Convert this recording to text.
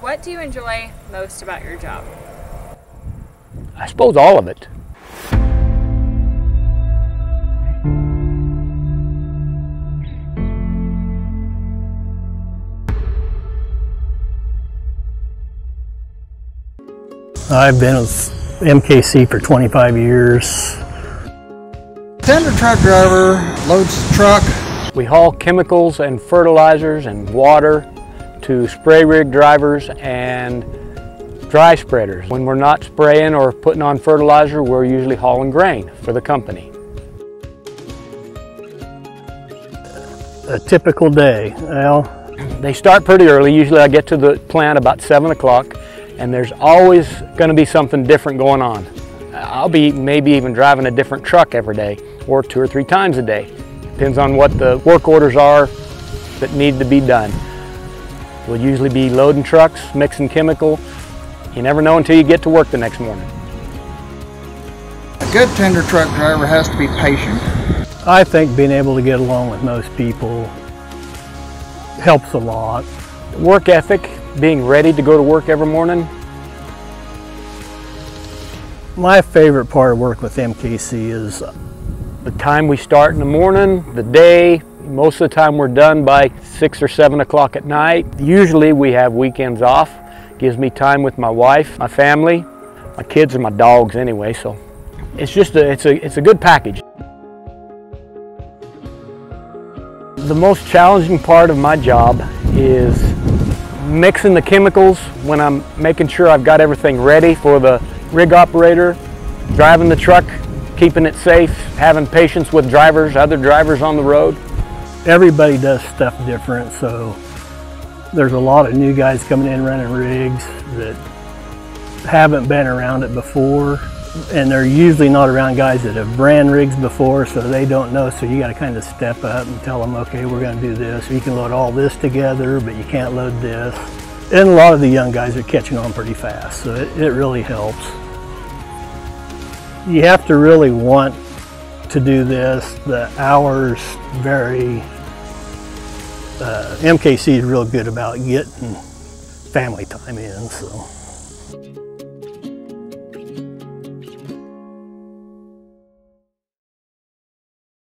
What do you enjoy most about your job? I suppose all of it. I've been with MKC for 25 years. Tender truck driver loads the truck. We haul chemicals and fertilizers and water to spray rig drivers and dry spreaders. When we're not spraying or putting on fertilizer, we're usually hauling grain for the company. A typical day, well, They start pretty early. Usually I get to the plant about 7 o'clock and there's always going to be something different going on. I'll be maybe even driving a different truck every day or two or three times a day. Depends on what the work orders are that need to be done. We'll usually be loading trucks, mixing chemical. You never know until you get to work the next morning. A good tender truck driver has to be patient. I think being able to get along with most people helps a lot. Work ethic, being ready to go to work every morning, My favorite part of work with MKC is the time we start in the morning, the day, most of the time we're done by six or seven o'clock at night. Usually we have weekends off. Gives me time with my wife, my family, my kids and my dogs anyway, so it's just a, it's a, it's a good package. The most challenging part of my job is mixing the chemicals when I'm making sure I've got everything ready for the rig operator, driving the truck, keeping it safe, having patience with drivers, other drivers on the road. Everybody does stuff different, so there's a lot of new guys coming in running rigs that haven't been around it before. And they're usually not around guys that have ran rigs before, so they don't know. So you got to kind of step up and tell them, okay, we're going to do this. You can load all this together, but you can't load this. And a lot of the young guys are catching on pretty fast, so it, it really helps. You have to really want to do this. The hours vary. Uh, MKC is real good about getting family time in, so.